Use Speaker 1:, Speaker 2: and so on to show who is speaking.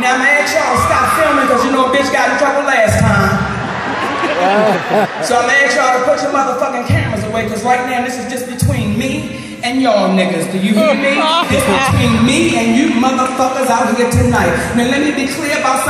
Speaker 1: Now I'm gonna ask y'all to stop filming because you know a bitch got in trouble last time. so I'm gonna ask y'all to put your motherfucking cameras away because right now this is just between me and y'all niggas. Do you hear me? This between me and you motherfuckers out here tonight. Now let me be clear about something.